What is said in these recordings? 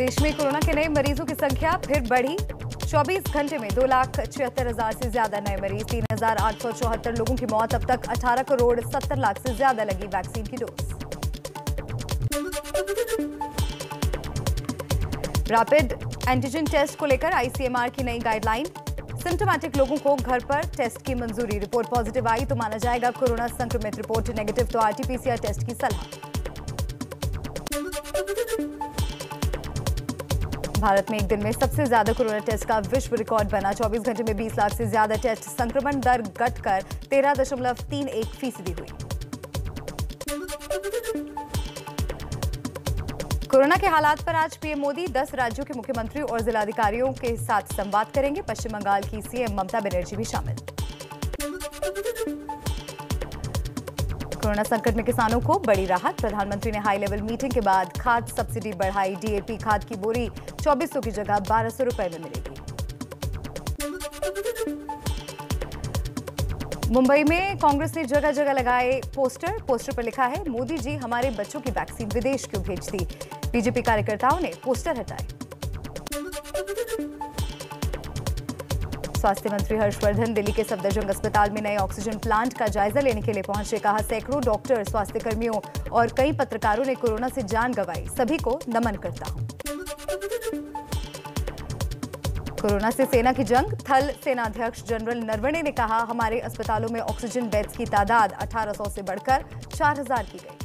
देश में कोरोना के नए मरीजों की संख्या फिर बढ़ी। 24 घंटे में दो लाख छिहत्तर हज़ार से ज़्यादा नए मरीज़, तीन हज़ार आठ सौ चौहत्तर लोगों की मौत। अब तक 18 करोड़ 70 लाख से ज़्यादा लगी वैक्सीन की डोज। रैपिड एंटीजन टेस्ट को लेकर आईसीएमआर की नई गाइडलाइन। सिम्टोमेटिक लोगों को घर पर टेस्ट की मंजूरी। रिपोर्ट पॉजिटिव आई तो माना जाएगा कोरोना संक्रमित। रिपोर्ट नेगेटिव तो आरटीपीसीआर टेस्ट की सलाह। भारत में एक दिन में सबसे ज़्यादा कोरोना टेस्ट का विश्व रिकॉर्ड बना। 24 घंटे में 20 लाख से ज़्यादा टेस्ट। संक्रमण दर घटकर तेरह दशमलव तीन एक फ़ीसदी हुई। कोरोना के हालात पर आज पीएम मोदी 10 राज्यों के मुख्यमंत्री और जिलाधिकारियों के साथ संवाद करेंगे। पश्चिम बंगाल की सीएम ममता बनर्जी भी शामिल। कोरोना संकट में किसानों को बड़ी राहत। प्रधानमंत्री ने हाई लेवल मीटिंग के बाद खाद सब्सिडी बढ़ाई। डीएपी खाद की बोरी 2400 की जगह 1200 रुपए में मिलेगी। मुंबई में कांग्रेस ने जगह जगह लगाए पोस्टर। पोस्टर पर लिखा है, मोदी जी हमारे बच्चों की वैक्सीन विदेश क्यों भेज दी बीजेपी कार्यकर्ताओं ने पोस्टर हटाए। स्वास्थ्य मंत्री हर्षवर्धन दिल्ली के सफदरजंग अस्पताल में नए ऑक्सीजन प्लांट का जायजा लेने के लिए पहुँचे, कहा सैकड़ों डॉक्टर स्वास्थ्य कर्मियों और कई पत्रकारों ने कोरोना से जान गंवाई। सभी को नमन करता कोरोना से सेना की जंग, थल सेनाध्यक्ष जनरल नरवणे ने कहा, हमारे अस्पतालों में ऑक्सीजन बेड्स की तादाद 1800 से बढ़कर 4000 की गई।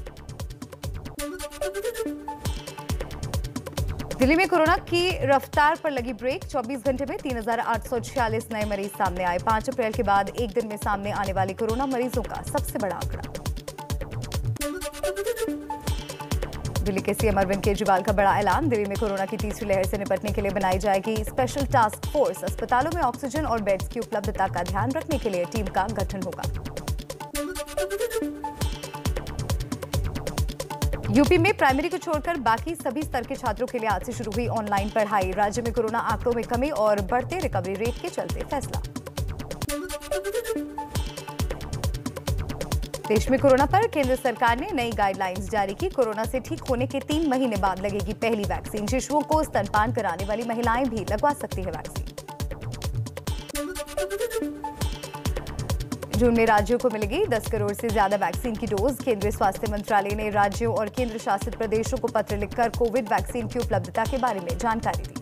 दिल्ली में कोरोना की रफ्तार पर लगी ब्रेक। 24 घंटे में 3,846 नए मरीज़ सामने आए। 5 अप्रैल के बाद एक दिन में सामने आने वाले कोरोना मरीजों का सबसे बड़ा आंकड़ा। दिल्ली के सीएम अरविंद केजरीवाल का बड़ा ऐलान। दिल्ली में कोरोना की तीसरी लहर से निपटने के लिए बनाई जाएगी स्पेशल टास्क फोर्स। अस्पतालों में ऑक्सीजन और बेड्स की उपलब्धता का ध्यान रखने के लिए टीम का गठन होगा। यूपी में प्राइमरी को छोड़कर बाकी सभी स्तर के छात्रों के लिए आज से शुरू हुई ऑनलाइन पढ़ाई। राज्य में कोरोना आंकड़ों में कमी और बढ़ते रिकवरी रेट के चलते फैसला। देश में कोरोना पर केंद्र सरकार ने नई गाइडलाइंस जारी की। कोरोना से ठीक होने के तीन महीने बाद लगेगी पहली वैक्सीन शिशुओं को स्तनपान कराने वाली महिलाएँ भी लगवा सकती है वैक्सीन जून में राज्यों को मिलेगी 10 करोड़ से ज़्यादा वैक्सीन की डोज। केंद्रीय स्वास्थ्य मंत्रालय ने राज्यों और केंद्र शासित प्रदेशों को पत्र लिखकर कोविड वैक्सीन की उपलब्धता के बारे में जानकारी दी।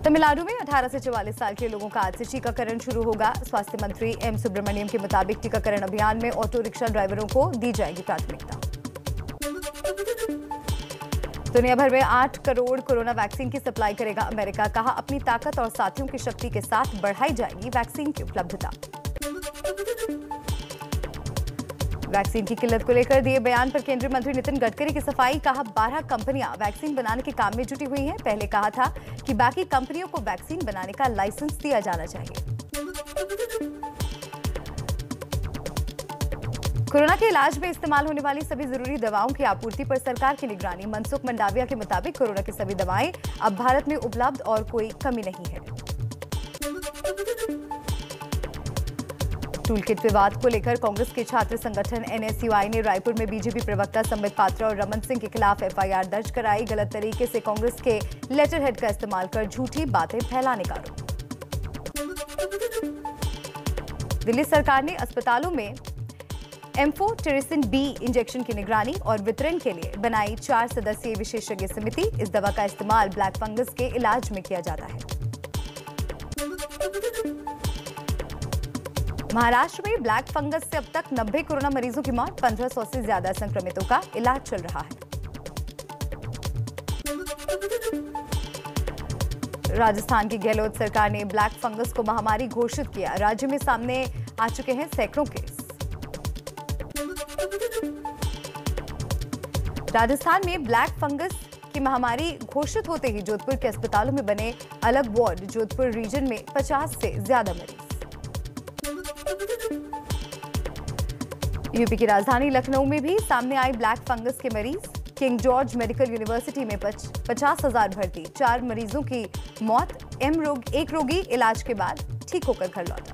तमिलनाडु में 18 से 44 साल के लोगों का आज से टीकाकरण शुरू होगा। स्वास्थ्य मंत्री एम सुब्रमण्यम के मुताबिक टीकाकरण अभियान में ऑटो रिक्शा ड्राइवरों को दी जाएगी प्राथमिकता। दुनिया भर में 8 करोड़ कोरोना वैक्सीन की सप्लाई करेगा अमेरिका। कहा, अपनी ताकत और साथियों की शक्ति के साथ बढ़ाई जाएगी वैक्सीन की उपलब्धता। वैक्सीन की किल्लत को लेकर दिए बयान पर केंद्रीय मंत्री नितिन गडकरी की सफ़ाई। कहा 12 कंपनियाँ वैक्सीन बनाने के काम में जुटी हुई हैं। पहले कहा था कि बाकी कंपनियों को वैक्सीन बनाने का लाइसेंस दिया जाना चाहिए। कोरोना के इलाज में इस्तेमाल होने वाली सभी ज़रूरी दवाओं की आपूर्ति पर सरकार की निगरानी। मनसुख मंडाविया के मुताबिक कोरोना की सभी दवाएँ अब भारत में उपलब्ध और कोई कमी नहीं है। टूल किट विवाद को लेकर कांग्रेस के छात्र संगठन एनएसयूआई ने रायपुर में बीजेपी प्रवक्ता संबित पात्रा और रमन सिंह के खिलाफ एफआईआर दर्ज कराई। गलत तरीके से कांग्रेस के लेटर हेड का इस्तेमाल कर झूठी बातें फैलाने का आरोप। दिल्ली सरकार ने अस्पतालों में एम्फोटेरिसिन बी इंजेक्शन की निगरानी और वितरण के लिए बनाई चार सदस्यीय विशेषज्ञ समिति। इस दवा का इस्तेमाल ब्लैक फंगस के इलाज में किया जाता है। महाराष्ट्र में ब्लैक फंगस से अब तक 90 कोरोना मरीजों की मौत 1500 से ज़्यादा संक्रमितों का इलाज चल रहा है। राजस्थान की गहलोत सरकार ने ब्लैक फंगस को महामारी घोषित किया। राज्य में सामने आ चुके हैं सैकड़ों केस। राजस्थान में ब्लैक फंगस की महामारी घोषित होते ही जोधपुर के अस्पतालों में बने अलग वार्ड, जोधपुर रीजन में 50 से ज़्यादा मरीज़। यूपी की राजधानी लखनऊ में भी सामने आई ब्लैक फंगस के मरीज़। किंग जॉर्ज मेडिकल यूनिवर्सिटी में पचास हज़ार भर्ती, चार मरीजों की मौत, एम रोग, एक रोगी इलाज के बाद ठीक होकर घर लौटा।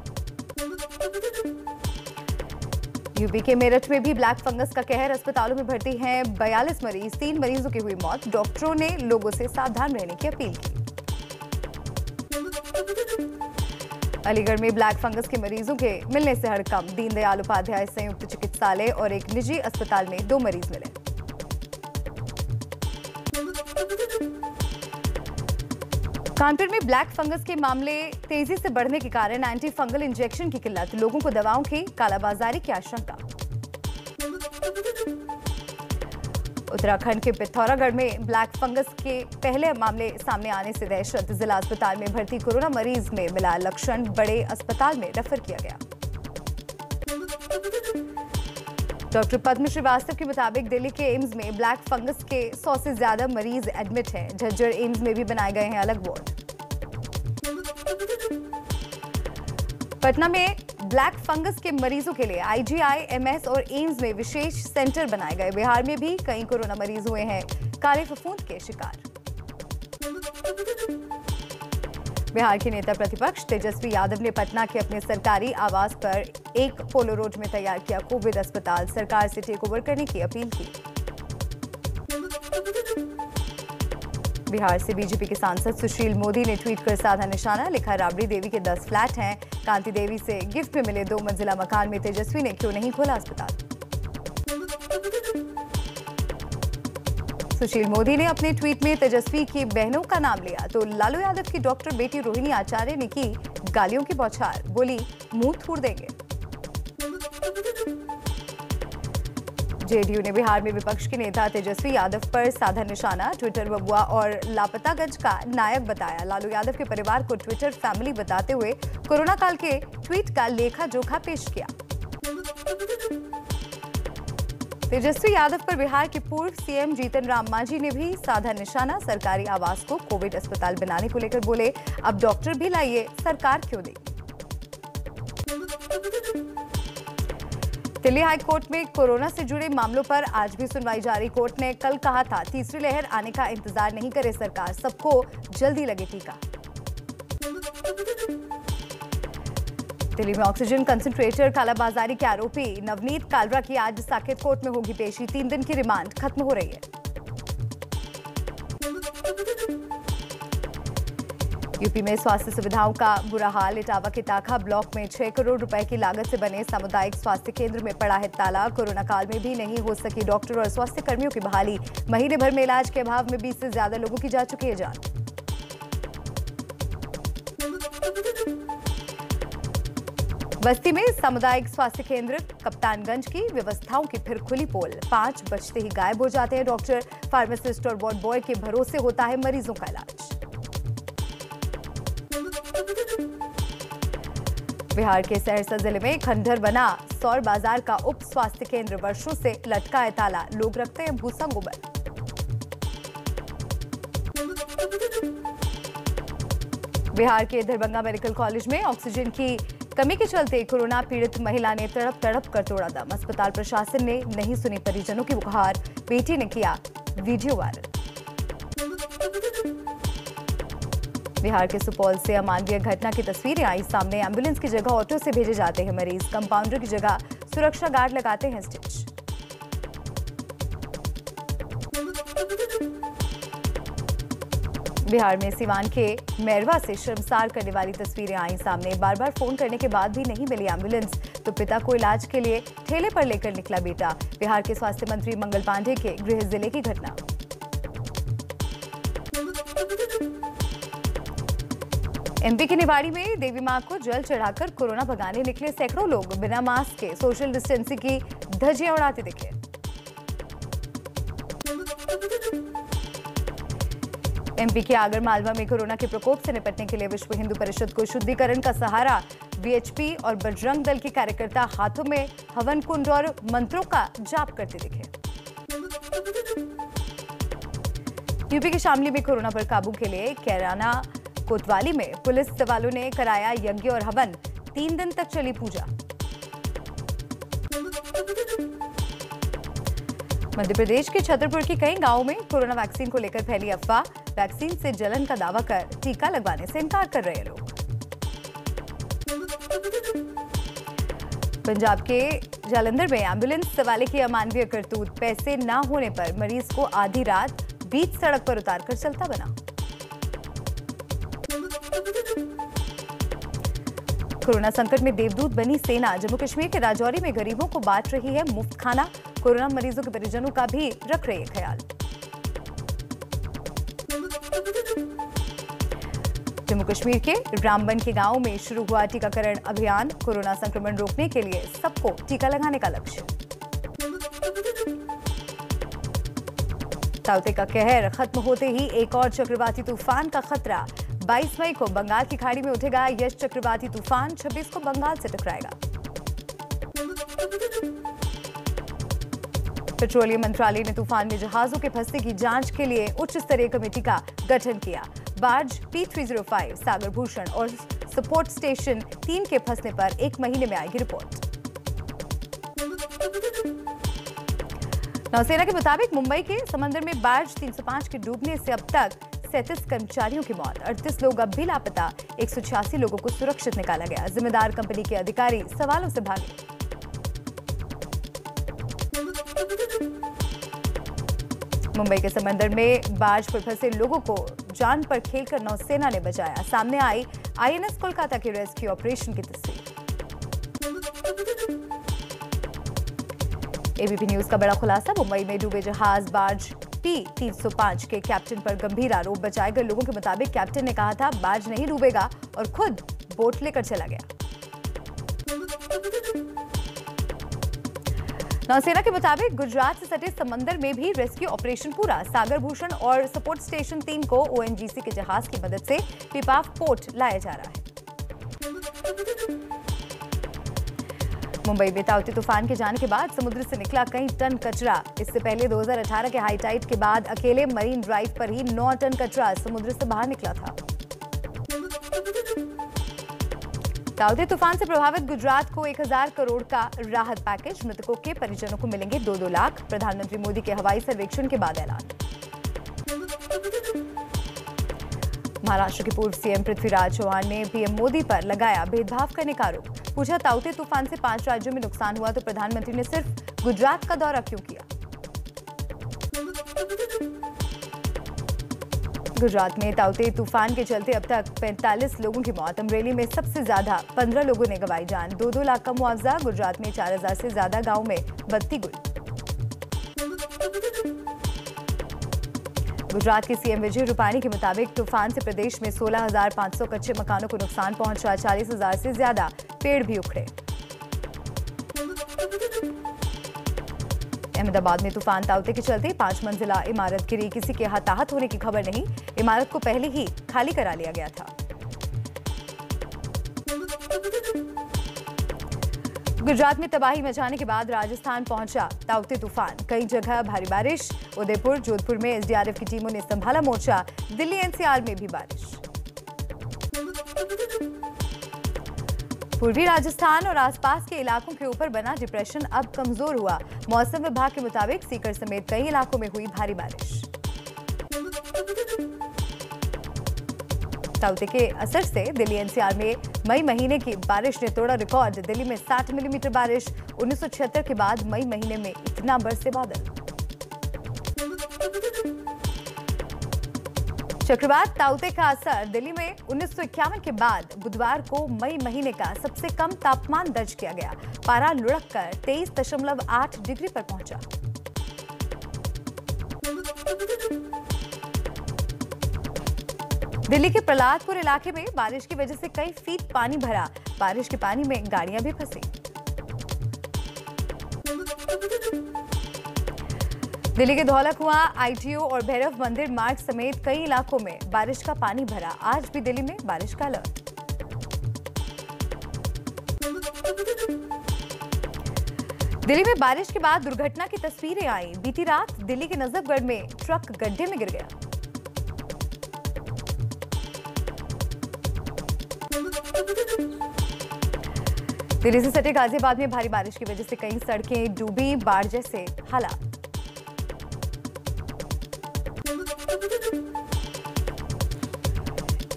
यूपी के मेरठ में भी ब्लैक फंगस का कहर। अस्पतालों में भर्ती हैं बयालीस मरीज़, तीन मरीजों की हुई मौत। डॉक्टरों ने लोगों से सावधान रहने की अपील की। अलीगढ़ में ब्लैक फंगस के मरीजों के मिलने से हड़कम दीनदयाल उपाध्याय संयुक्त चिकित्सालय और एक निजी अस्पताल में दो मरीज़ मिले। कानपुर में ब्लैक फंगस के मामले तेज़ी से बढ़ने के कारण एंटी फंगल इंजेक्शन की किल्लत। लोगों को दवाओं की कालाबाजारी की आशंका। उत्तराखंड के पिथौरागढ़ में ब्लैक फंगस के पहले मामले सामने आने से दहशत। जिला अस्पताल में भर्ती कोरोना मरीज़ में मिला लक्षण। बड़े अस्पताल में रेफर किया गया। डॉक्टर पद्म श्रीवास्तव के मुताबिक दिल्ली के एम्स में ब्लैक फंगस के 100 से ज़्यादा मरीज़ एडमिट हैं। झज्जर एम्स में भी बनाए गए हैं अलग वार्ड। पटना में ब्लैक फंगस के मरीजों के लिए आईजीआई, एमएस और एम्स में विशेष सेंटर बनाए गए। बिहार में भी कई कोरोना मरीज़ हुए हैं। काले फफूंद के शिकार। बिहार के नेता प्रतिपक्ष तेजस्वी यादव ने पटना के अपने सरकारी आवास पर एक पोलो रोड में तैयार किया कोविड अस्पताल। सरकार से टेक ओवर करने की अपील की। बिहार से बीजेपी के सांसद सुशील मोदी ने ट्वीट कर साधा निशाना, लिखा, राबड़ी देवी के 10 फ्लैट हैं। कांति देवी से गिफ्ट में मिले दो। मंजिला मकान में तेजस्वी ने क्यों नहीं खोला अस्पताल? सुशील मोदी ने अपने ट्वीट में तेजस्वी की बहनों का नाम लिया। तो लालू यादव की डॉक्टर बेटी रोहिणी आचार्य ने की गालियों की बौछार। बोली, मुँह थूर देंगे। जेडीयू ने बिहार में विपक्ष के नेता तेजस्वी यादव पर साधा निशाना, ट्विटर बबुआ और लापतागंज का नायक बताया। लालू यादव के परिवार को ट्विटर फैमिली बताते हुए कोरोना काल के ट्वीट का लेखा जोखा पेश किया। तेजस्वी यादव पर बिहार के पूर्व सीएम जीतन राम मांझी ने भी साधा निशाना, सरकारी आवास को कोविड अस्पताल बनाने को लेकर बोले। अब डॉक्टर भी लाइए, सरकार क्यों देगी दिल्ली हाई कोर्ट में कोरोना से जुड़े मामलों पर आज भी सुनवाई जारी। कोर्ट ने कल कहा था, तीसरी लहर आने का इंतज़ार नहीं करे सरकार। सबको जल्दी लगे टीका। दिल्ली में ऑक्सीजन कंसंट्रेटर कालाबाजारी के आरोपी नवनीत कालरा की आज साकेत कोर्ट में होगी पेशी। तीन दिन की रिमांड खत्म हो रही है। यूपी में स्वास्थ्य सुविधाओं का बुरा हाल। इटावा के ताखा ब्लॉक में छह करोड़ रुपए की लागत से बने सामुदायिक स्वास्थ्य केंद्र में पड़ा है ताला कोरोना काल में भी नहीं हो सकी डॉक्टर और स्वास्थ्य कर्मियों की बहाली। महीने भर में इलाज के अभाव में 20 से ज़्यादा लोगों की जा चुकी है जान। बस्ती में सामुदायिक स्वास्थ्य केंद्र कप्तानगंज की व्यवस्थाओं की फिर खुली पोल। पाँच बजते ही गायब हो जाते हैं डॉक्टर। फार्मासिस्ट और वार्ड बॉय के भरोसे होता है मरीजों का इलाज। बिहार के सहरसा ज़िले में खंडर बना सौर बाज़ार का उप स्वास्थ्य केंद्र। वर्षों से लटका है ताला, लोग रखते हैं भूसा गोबर बिहार के दरभंगा मेडिकल कॉलेज में ऑक्सीजन की कमी के चलते कोरोना पीड़ित महिला ने तड़प तड़प कर तोड़ा दम। अस्पताल प्रशासन ने नहीं सुनी परिजनों की गुहार बेटी ने किया वीडियो वायरल। बिहार के सुपौल से अमानवीय घटना की तस्वीरें आई। सामने एंबुलेंस की जगह ऑटो से भेजे जाते हैं मरीज़। कंपाउंडर की जगह सुरक्षा गार्ड लगाते हैं स्टिच। बिहार में सिवान के मैरवा से शर्मसार करने वाली तस्वीरें आई। सामने बार बार फ़ोन करने के बाद भी नहीं मिली एंबुलेंस। तो पिता को इलाज के लिए ठेले पर लेकर निकला बेटा। बिहार के स्वास्थ्य मंत्री मंगल पांडे के गृह ज़िले की घटना। एमपी के निवाड़ी में देवी माँ को जल चढ़ाकर कोरोना भगाने निकले सैकड़ों लोग, बिना मास्क के सोशल डिस्टेंसिंग की धजियाँ उड़ाते दिखे। एमपी के आगर मालवा में कोरोना के प्रकोप से निपटने के लिए विश्व हिंदू परिषद को शुद्धिकरण का सहारा, बीएचपी और बजरंग दल के कार्यकर्ता हाथों में हवन कुंड और मंत्रों का जाप करते दिखे। यूपी के शामली में कोरोना पर काबू के लिए कैराना कोतवाली में पुलिस वालों ने कराया यज्ञ और हवन। तीन दिन तक चली पूजा। मध्य प्रदेश के छतरपुर के कई गाँवों में कोरोना वैक्सीन को लेकर फैली अफवाह। वैक्सीन से जलन का दावा कर टीका लगवाने से इनकार कर रहे लोग। पंजाब के जालंधर में एंबुलेंस सवाले की अमानवीय करतूत। पैसे ना होने पर मरीज़ को आधी रात बीच सड़क पर उतारकर चलता बना। कोरोना संकट में देवदूत बनी सेना। जम्मू कश्मीर के राजौरी में गरीबों को बांट रही है मुफ़्त खाना। कोरोना मरीजों के परिजनों का भी रख रही ख्याल। जम्मू कश्मीर के रामबन के गाँव में शुरू हुआ टीकाकरण अभियान। कोरोना संक्रमण रोकने के लिए सबको टीका लगाने का लक्ष्य। ताउते का कहर खत्म होते ही एक और चक्रवाती तूफ़ान का खतरा। 22 मई को बंगाल की खाड़ी में उठेगा यश चक्रवाती तूफ़ान 26 को बंगाल से टकराएगा। पेट्रोलियम मंत्रालय ने तूफ़ान में जहाजों के फंसने की जाँच के लिए उच्च स्तरीय कमेटी का गठन किया। Barge P three zero five Sagar Bhushan और सपोर्ट स्टेशन तीन के फंसने पर एक महीने में आएगी रिपोर्ट। नौसेना के मुताबिक मुंबई के समंदर में बार्ज 305 के डूबने से अब तक सैंतीस कर्मचारियों की मौत। अड़तीस लोग अब भी लापता एक सौ छियासी लोगों को सुरक्षित निकाला गया। जिम्मेदार कंपनी के अधिकारी सवालों से भागे मुंबई के समंदर में बाज पर फंसे लोगों को जान पर खेलकर नौसेना ने बचाया। सामने आई आईएनएस कोलकाता के रेस्क्यू ऑपरेशन की तस्वीर। एबीपी न्यूज़ का बड़ा खुलासा। मुंबई में डूबे जहाज़ बार्ज पी 305 के कैप्टन पर गंभीर आरोप बचाए गए। लोगों के मुताबिक कैप्टन ने कहा था बार्ज नहीं डूबेगा और खुद बोट लेकर चला गया। नौसेना के मुताबिक गुजरात से सटे समंदर में भी रेस्क्यू ऑपरेशन पूरा। सागर भूषण और सपोर्ट स्टेशन टीम को ओएनजीसी के जहाज़ की मदद से पिपाफ पोर्ट लाया जा रहा है। मुंबई में ताउती तूफ़ान के जाने के बाद समुद्र से निकला कई टन कचरा। इससे पहले 2018 के हाई टाइड के बाद अकेले मरीन ड्राइव पर ही 9 टन कचरा समुद्र से बाहर निकला था। ताउते तूफ़ान से प्रभावित गुजरात को 1000 करोड़ का राहत पैकेज, मृतकों के परिजनों को मिलेंगे दो दो लाख। प्रधानमंत्री मोदी के हवाई सर्वेक्षण के बाद ऐलान। महाराष्ट्र के पूर्व सीएम पृथ्वीराज चौहान ने पीएम मोदी पर लगाया भेदभाव करने का आरोप। पूछा, ताउते तूफ़ान से पाँच राज्यों में नुकसान हुआ तो प्रधानमंत्री ने सिर्फ़ गुजरात का दौरा क्यों किया? गुजरात में ताउते तूफ़ान के चलते अब तक 45 लोगों की मौत। अमरेली में सबसे ज़्यादा 15 लोगों ने गवाई जान। दो दो लाख का मुआवजा। गुजरात में 4000 से ज़्यादा गाँव में बत्ती गुल। गुजरात के सीएम विजय रूपाणी के मुताबिक तूफ़ान से प्रदेश में 16,500 कच्चे मकानों को नुकसान पहुँचा 40,000 से ज़्यादा पेड़ भी उखड़े। अहमदाबाद में तूफ़ान तावते के चलते पाँच मंजिला इमारत गिरी। किसी के हताहत होने की खबर नहीं इमारत को पहले ही खाली करा लिया गया था। गुजरात में तबाही मचाने के बाद राजस्थान पहुँचा ताउते तूफ़ान। कई जगह भारी बारिश। उदयपुर, जोधपुर में एसडीआरएफ की टीमों ने संभाला मोर्चा। दिल्ली एनसीआर में भी बारिश। पूर्वी राजस्थान और आसपास के इलाकों के ऊपर बना डिप्रेशन अब कमज़ोर हुआ। मौसम विभाग के मुताबिक सीकर समेत कई इलाकों में हुई भारी बारिश। ताउते के असर से दिल्ली एनसीआर में मई महीने की बारिश ने तोड़ा रिकॉर्ड। दिल्ली में 60 मिलीमीटर बारिश 1976 के बाद मई महीने में इतना बरसे बादल। चक्रवात ताउते का असर। दिल्ली में उन्नीस सौ इक्यावन के बाद बुधवार को मई महीने का सबसे कम तापमान दर्ज किया गया। पारा लुढ़क कर तेईस दशमलव आठ डिग्री पर पहुँचा। दिल्ली के प्रहलादपुर इलाके में बारिश की वजह से कई फीट पानी भरा। बारिश के पानी में गाड़ियाँ भी फंसी। दिल्ली के धौला कुआँ आईटीओ और भैरव मंदिर मार्ग समेत कई इलाकों में बारिश का पानी भरा। आज भी दिल्ली में बारिश का अलर्ट। दिल्ली में बारिश के बाद दुर्घटना की तस्वीरें आई। बीती रात दिल्ली के नजफगढ़ में ट्रक गड्ढे में गिर गया। दिल्ली से सटे गाजियाबाद में भारी बारिश की वजह से कई सड़कें डूबी, बाढ़ जैसे हालात।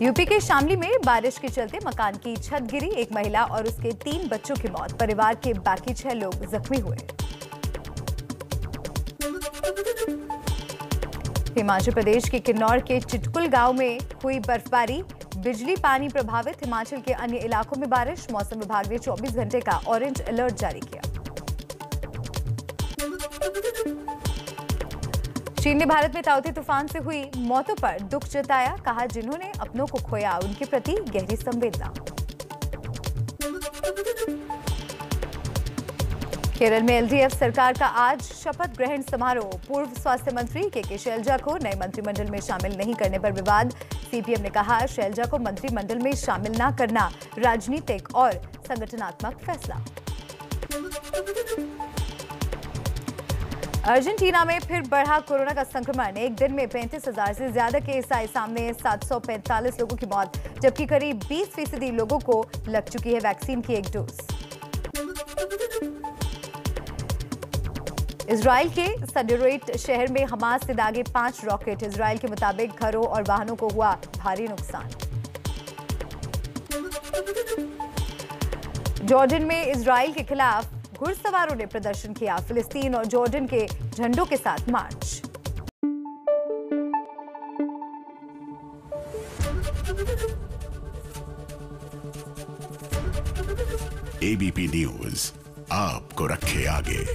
यूपी के शामली में बारिश के चलते मकान की छत गिरी, एक महिला और उसके तीन बच्चों की मौत। परिवार के बाकी छह लोग जख्मी हुए। हिमाचल प्रदेश के किन्नौर के चिटकुल गाँव में हुई बर्फबारी। बिजली पानी प्रभावित, हिमाचल के अन्य इलाकों में बारिश, मौसम विभाग ने 24 घंटे का ऑरेंज अलर्ट जारी किया। चीन ने भारत में ताउते तूफ़ान से हुई मौतों पर दुख जताया, कहा जिन्होंने अपनों को खोया, उनके प्रति गहरी संवेदना। केरल में एलडीएफ सरकार का आज शपथ ग्रहण समारोह, पूर्व स्वास्थ्य मंत्री के के शैलजा को नए मंत्रिमंडल में शामिल नहीं करने पर विवाद सीपीएम ने कहा, शैलजा को मंत्रिमंडल में शामिल न करना राजनीतिक और संगठनात्मक फैसला। अर्जेंटीना में फिर बढ़ा कोरोना का संक्रमण। एक दिन में पैंतीस हज़ार से ज़्यादा केस आए सामने 745 लोगों की मौत, जबकि करीब 20 फ़ीसदी लोगों को लग चुकी है वैक्सीन की एक डोज। इसराइल के सडेरोइट शहर में हमास से दागे पाँच रॉकेट। इसराइल के मुताबिक घरों और वाहनों को हुआ भारी नुकसान। जॉर्डन में इसराइल के खिलाफ घुड़सवारों ने प्रदर्शन किया। फिलिस्तीन और जॉर्डन के झंडों के साथ मार्च। एबीपी न्यूज़ आपको रखे आगे।